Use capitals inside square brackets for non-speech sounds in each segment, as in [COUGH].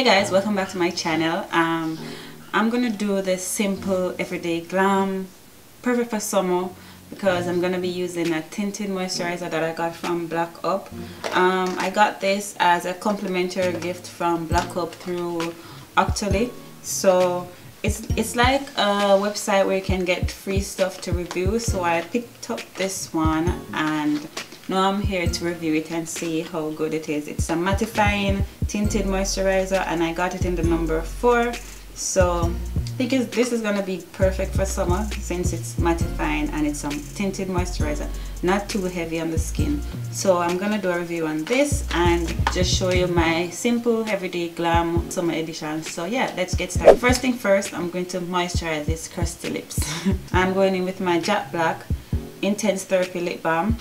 hey guys welcome back to my channel. Um i'm gonna do this simple everyday glam perfect for summer because i'm gonna be using a tinted moisturizer that i got from black up. Um i got this as a complimentary gift from black up through Actually so it's it's like a website where you can get free stuff to review. So i picked up this one and now I'm here to review it and see how good it is. It's a mattifying tinted moisturizer and I got it in the number 4. So I think this is going to be perfect for summer since it's mattifying and it's some tinted moisturizer. Not too heavy on the skin. So I'm going to do a review on this and just show you my simple everyday glam summer edition. So yeah, let's get started. First thing first, I'm going to moisturize these crusty lips. [LAUGHS] I'm going in with my Jack Black Intense Therapy Lip Balm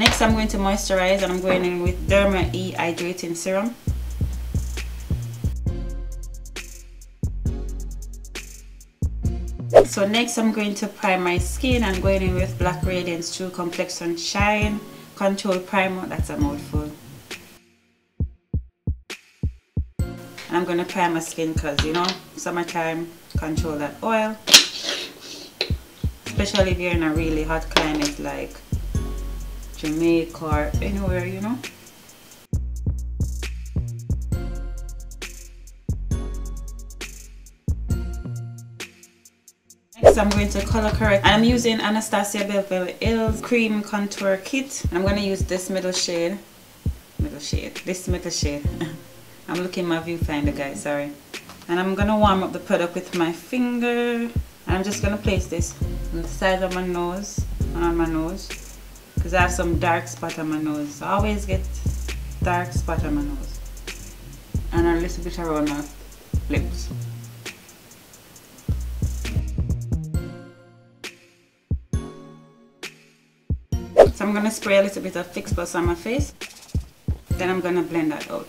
Next I'm going to moisturize and I'm going in with Derma E Hydrating Serum. So next I'm going to prime my skin. I'm going in with Black Radiance True Complexion Shine Control Primer. That's a mouthful. And I'm going to prime my skin because you know summertime control that oil. Especially if you're in a really hot climate like Jamaica or anywhere, you know. Next, I'm going to color correct and I'm using Anastasia Beverly Hills Cream Contour Kit. I'm going to use this middle shade. Middle shade. This middle shade. [LAUGHS] I'm looking my viewfinder guys, sorry. And I'm going to warm up the product with my finger. And I'm just going to place this on the side of my nose and on my nose because I have some dark spot on my nose. I always get dark spot on my nose and a little bit around my lips. So I'm going to spray a little bit of Fix Plus on my face. Then I'm going to blend that out.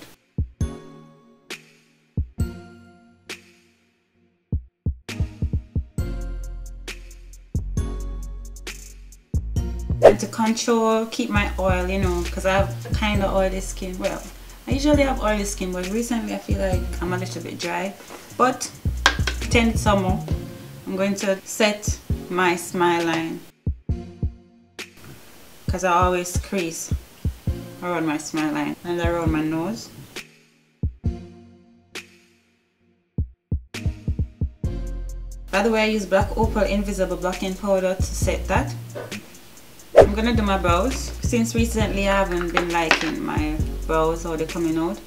To control keep my oil you know because I have kind of oily skin. Well I usually have oily skin but recently I feel like I'm a little bit dry. But pretend it's summer I'm going to set my smile line because I always crease around my smile line and around my nose. By the way, I use Black Opal Invisible Blocking Powder to set that. I'm gonna do my brows since recently I haven't been liking my brows how they're coming out.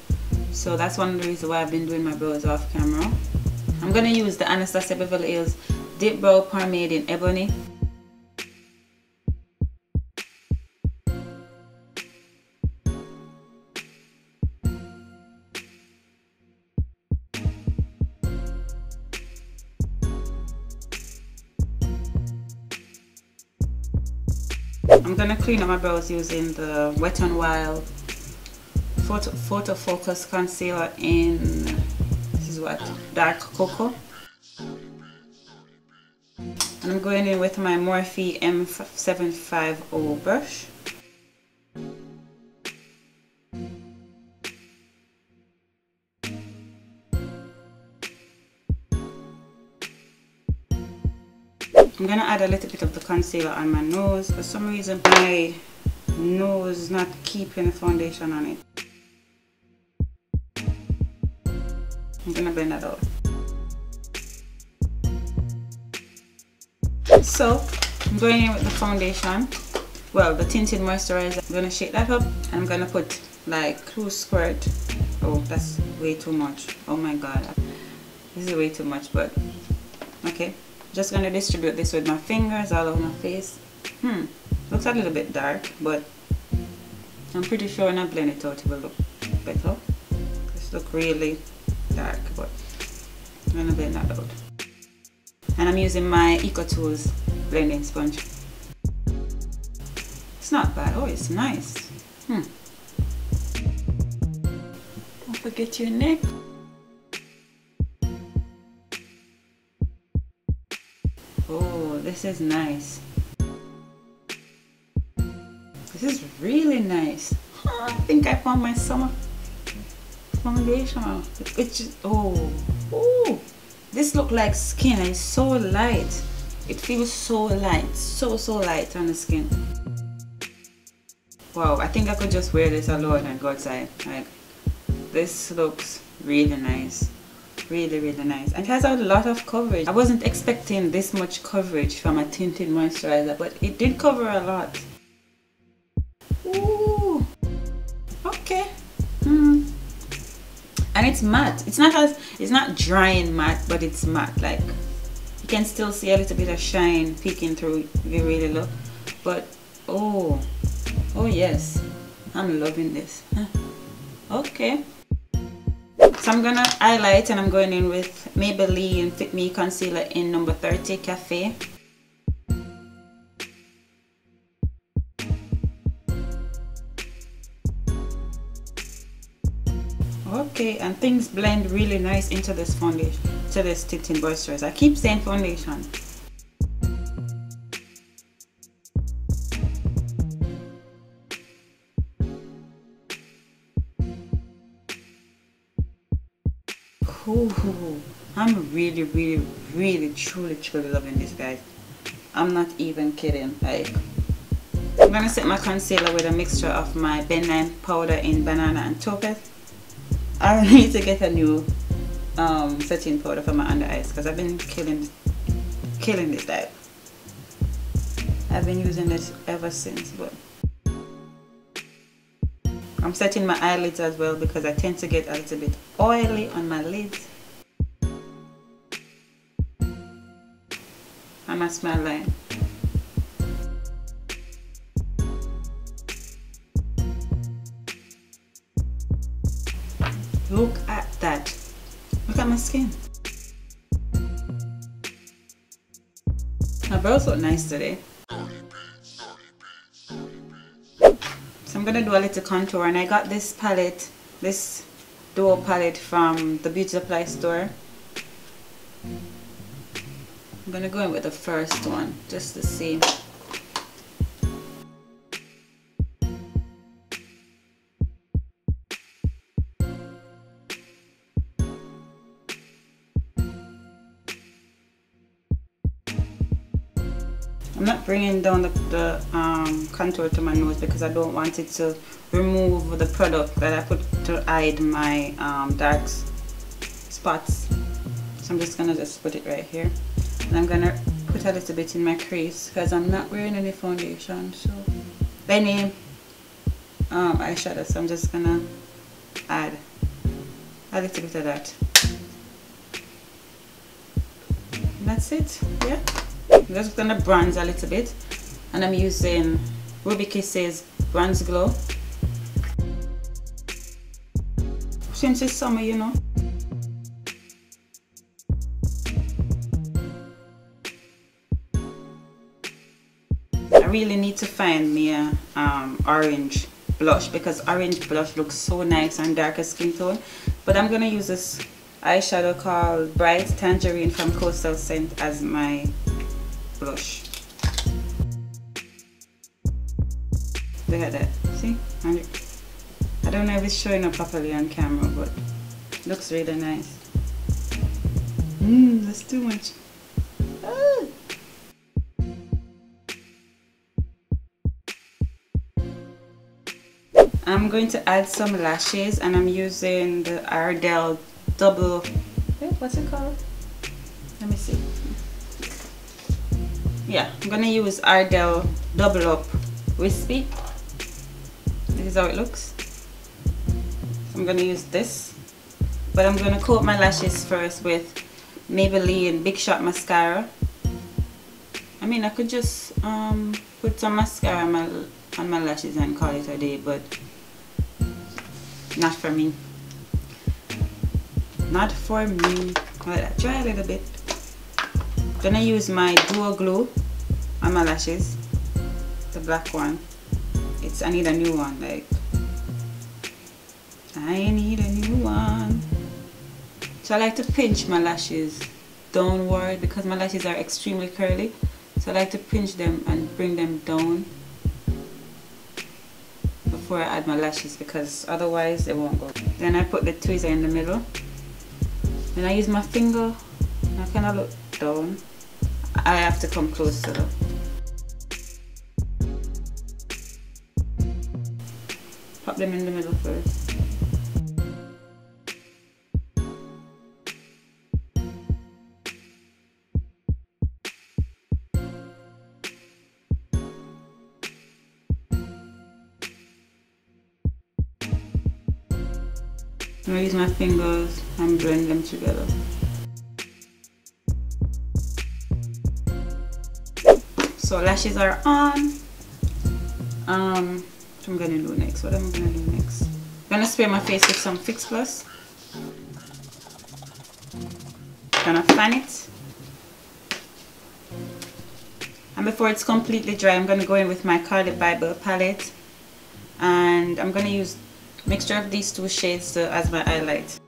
So that's one of the reasons why I've been doing my brows off camera. I'm gonna use the Anastasia Beverly Hills Dip Brow Pomade in Ebony I'm gonna clean up my brows using the Wet n Wild Photo, Photo Focus Concealer in, this is what, Dark Cocoa. And I'm going in with my Morphe M750 brush. I'm gonna add a little bit of the concealer on my nose. For some reason my nose is not keeping the foundation on it. I'm gonna blend that out. So I'm going in with the foundation. Well, the tinted moisturizer. I'm gonna shake that up and I'm gonna put like two squirt. Oh, that's way too much. Oh my god. This is way too much, but okay just gonna distribute this with my fingers all over my face. Hmm looks a little bit dark but I'm pretty sure when I blend it out it will look better. This look really dark but I'm gonna blend that out. And I'm using my EcoTools blending sponge. It's not bad. Oh it's nice. Hmm. Don't forget your neck Oh, this is nice this This is really nice. I think I found my summer foundation. Which is, oh, oh, this look like skin. It's so light. It feels so light, so so light on the skin. Wow, I think I could just wear this alone and go outside. Like, this looks really nice really really nice. And it has a lot of coverage. I wasn't expecting this much coverage from a tinted moisturizer but it did cover a lot. Ooh. okay. Mm. and it's matte. It's not as it's not dry and matte but it's matte. Like you can still see a little bit of shine peeking through if you really look. But oh. Oh yes. I'm loving this. Okay so I'm gonna highlight and I'm going in with Maybelline Fit Me Concealer in number 30 Cafe. Okay, and things blend really nice into this foundation, to this tinted moisturizer. I keep saying foundation. Ooh, I'm really, really, really, truly, truly loving this, guys. I'm not even kidding. Like, I'm gonna set my concealer with a mixture of my Ben Nye powder in banana and topaz. I [LAUGHS] need to get a new um, setting powder for my under eyes because I've been killing, killing this type. I've been using this ever since, but I'm setting my eyelids as well because I tend to get a little bit oily on my lids. And my smile. Look at that. Look at my skin. My brows look nice today. I'm gonna do a little contour and I got this palette, this duo palette from the beauty supply store. I'm gonna go in with the first one just to see I'm not bringing down the, the um, contour to my nose because I don't want it to remove the product that I put to hide my um, dark spots. So I'm just gonna just put it right here. And I'm gonna put a little bit in my crease because I'm not wearing any foundation. So any um, eyeshadow. So I'm just gonna add a little bit of that. And that's it. Yeah. I'm just gonna bronze a little bit and I'm using Ruby Kisses Bronze Glow. Since it's summer you know. I really need to find me a um, orange blush because orange blush looks so nice on darker skin tone. But I'm gonna use this eyeshadow called Bright Tangerine from Coastal Scent as my blush. Look at that. See? I don't know if it's showing up properly on camera, but looks really nice. Mmm, that's too much. Ah. I'm going to add some lashes and I'm using the Ardell double, what's it called? Let me see yeah I'm gonna use Ardell double up wispy. This is how it looks. So I'm gonna use this but I'm gonna coat my lashes first with Maybelline Big Shot Mascara. I mean I could just um, put some mascara on my, on my lashes and call it a day but not for me. Not for me. Try a little bit. Gonna use my duo glue my lashes the black one it's I need a new one like I need a new one so I like to pinch my lashes downward because my lashes are extremely curly so I like to pinch them and bring them down before I add my lashes because otherwise they won't go. Then I put the tweezer in the middle. Then I use my finger I kind of look down. I have to come closer Pop them in the middle first. I'm going to use my fingers and blend them together. So lashes are on. Um, what I'm gonna do next? What am I gonna do next? I'm gonna spray my face with some Fix Plus. Gonna fan it. And before it's completely dry, I'm gonna go in with my Carli Bybel palette. And I'm gonna use mixture of these two shades to, as my highlight.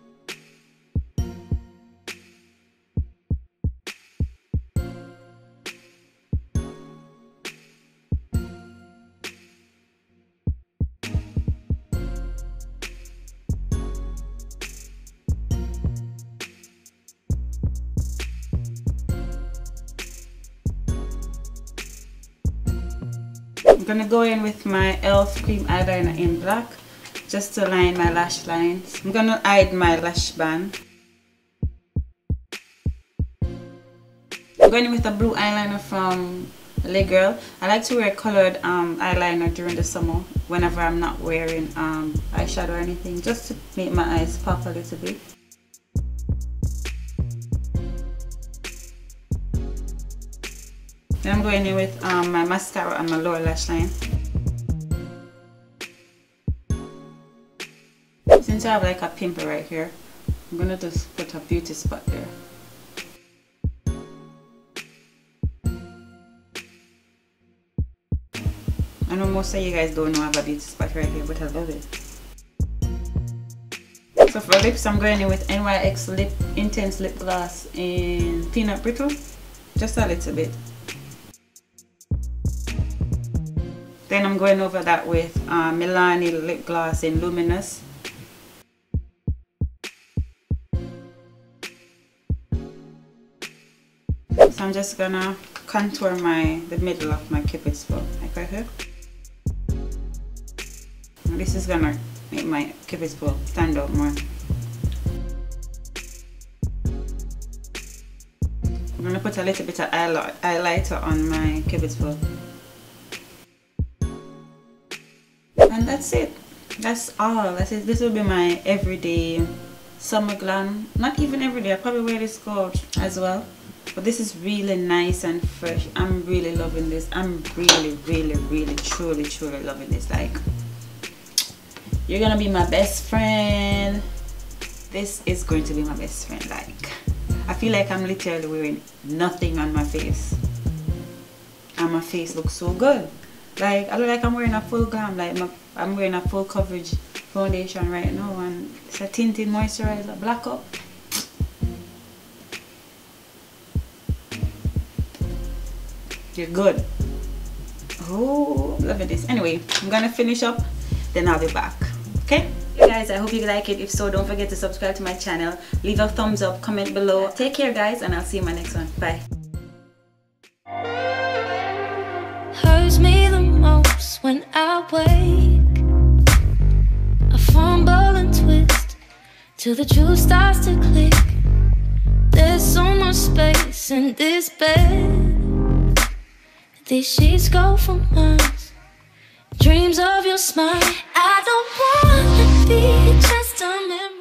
Gonna go in with my e.l.f. cream eyeliner in black just to line my lash lines. I'm gonna hide my lash band. I'm going in with a blue eyeliner from LA Girl. I like to wear colored um, eyeliner during the summer whenever I'm not wearing um, eyeshadow or anything just to make my eyes pop a little bit. Then I'm going in with um, my mascara and my lower lash line. Since I have like a pimple right here, I'm gonna just put a beauty spot there. I know most of you guys don't know I have a beauty spot right here, but I love it. So for lips, I'm going in with NYX Lip Intense Lip Gloss in Peanut Brittle, just a little bit. Then I'm going over that with uh, Milani lip gloss in Luminous. So I'm just gonna contour my the middle of my cupid's bow, like right here. And this is gonna make my cupid's bow stand out more. I'm gonna put a little bit of highlighter on my cupid's bow. And that's it. That's all. That's it. This will be my everyday summer glam. Not even everyday. I probably wear this coat as well. But this is really nice and fresh. I'm really loving this. I'm really really really truly truly loving this. Like you're gonna be my best friend. This is going to be my best friend. Like i feel like i'm literally wearing nothing on my face. And my face looks so good like I look like I'm wearing a full glam like my, I'm wearing a full coverage foundation right now and it's a tinted moisturizer black up. You're good. Oh loving this. Anyway I'm gonna finish up then I'll be back okay? Guys i hope you like it. If so don't forget to subscribe to my channel. Leave a thumbs up comment below. Take care guys and i'll see you in my next one. Bye when I wake. I fumble and twist till the truth starts to click. There's so much space in this bed. These sheets go for miles. Dreams of your smile. I don't wanna be just a memory.